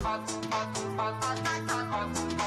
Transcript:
Hot, hot, hot, hot, hot,